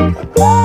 Woo!